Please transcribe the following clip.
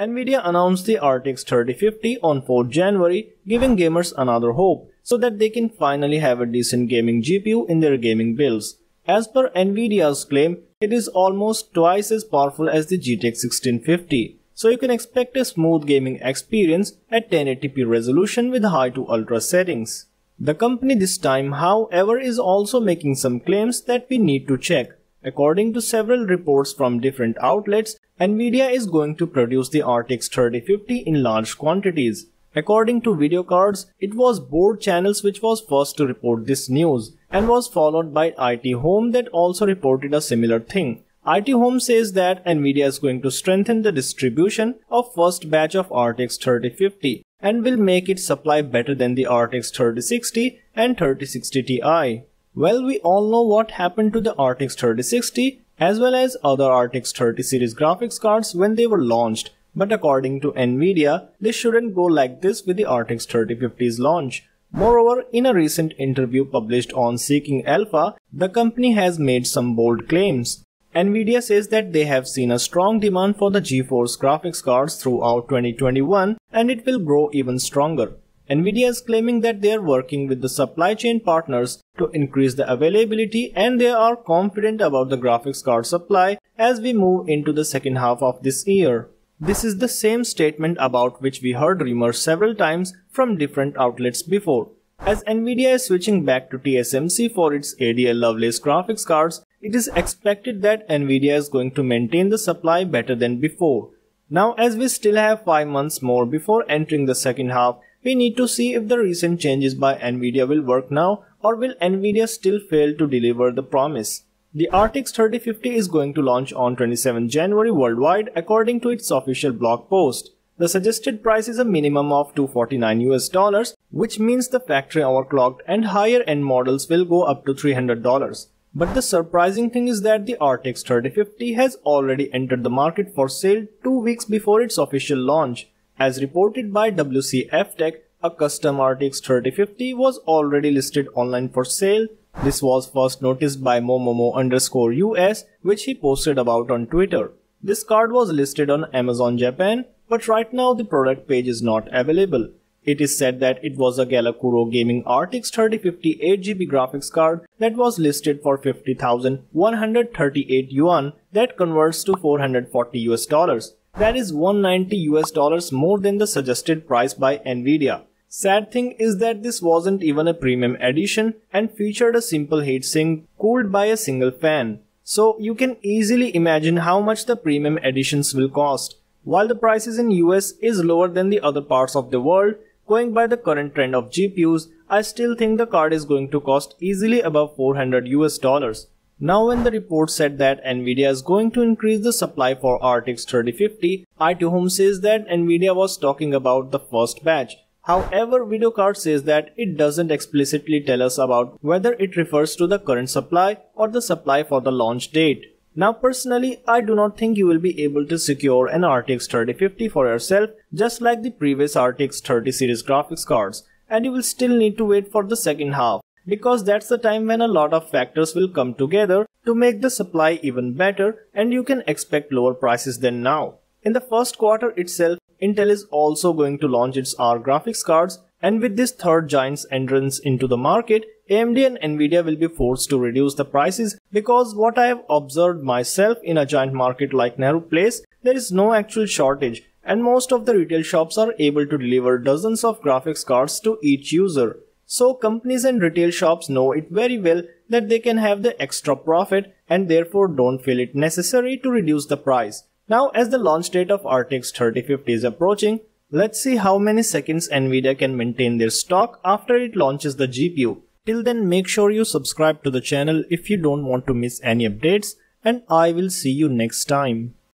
Nvidia announced the RTX 3050 on 4 January, giving gamers another hope so that they can finally have a decent gaming GPU in their gaming builds. As per Nvidia's claim, it is almost twice as powerful as the GTX 1650, so you can expect a smooth gaming experience at 1080p resolution with high to ultra settings. The company this time, however, is also making some claims that we need to check. According to several reports from different outlets, Nvidia is going to produce the RTX 3050 in large quantities. According to VideoCardz, it was board channels which was first to report this news and was followed by IT Home that also reported a similar thing. IT Home says that Nvidia is going to strengthen the distribution of first batch of RTX 3050 and will make its supply better than the RTX 3060 and 3060 Ti. Well, we all know what happened to the RTX 3060 as well as other RTX 30 series graphics cards when they were launched. But according to Nvidia, this shouldn't go like this with the RTX 3050's launch. Moreover, in a recent interview published on Seeking Alpha, the company has made some bold claims. Nvidia says that they have seen a strong demand for the GeForce graphics cards throughout 2021 and it will grow even stronger. Nvidia is claiming that they are working with the supply chain partners to increase the availability and they are confident about the graphics card supply as we move into the second half of this year. This is the same statement about which we heard rumors several times from different outlets before. As Nvidia is switching back to TSMC for its Ada Lovelace graphics cards, it is expected that Nvidia is going to maintain the supply better than before. Now as we still have 5 months more before entering the second half, we need to see if the recent changes by Nvidia will work now or will Nvidia still fail to deliver the promise. The RTX 3050 is going to launch on 27 January worldwide according to its official blog post. The suggested price is a minimum of 249 US dollars, which means the factory overclocked and higher end models will go up to $300. But the surprising thing is that the RTX 3050 has already entered the market for sale two weeks before its official launch. As reported by Wccftech, a custom RTX 3050 was already listed online for sale. This was first noticed by Momomo underscore US, which he posted about on Twitter. This card was listed on Amazon Japan, but right now the product page is not available. It is said that it was a Galakuro Gaming RTX 3050 8GB graphics card that was listed for 50,138 yuan that converts to 440 US dollars. That is 190 US dollars more than the suggested price by Nvidia. Sad thing is that this wasn't even a premium edition and featured a simple heatsink cooled by a single fan. So you can easily imagine how much the premium editions will cost. While the prices in US is lower than the other parts of the world, going by the current trend of GPUs, I still think the card is going to cost easily above 400 US dollars. Now when the report said that Nvidia is going to increase the supply for RTX 3050, IT Home says that Nvidia was talking about the first batch. However, VideoCardz says that it doesn't explicitly tell us about whether it refers to the current supply or the supply for the launch date. Now personally, I do not think you will be able to secure an RTX 3050 for yourself just like the previous RTX 30 series graphics cards and you will still need to wait for the second half because that's the time when a lot of factors will come together to make the supply even better and you can expect lower prices than now. In the first quarter itself, Intel is also going to launch its Arc graphics cards and with this third giant's entrance into the market, AMD and Nvidia will be forced to reduce the prices because what I have observed myself in a giant market like Nehru Place, there is no actual shortage and most of the retail shops are able to deliver dozens of graphics cards to each user. So companies and retail shops know it very well that they can have the extra profit and therefore don't feel it necessary to reduce the price. Now as the launch date of RTX 3050 is approaching, let's see how many seconds Nvidia can maintain their stock after it launches the GPU. Till then make sure you subscribe to the channel if you don't want to miss any updates and I will see you next time.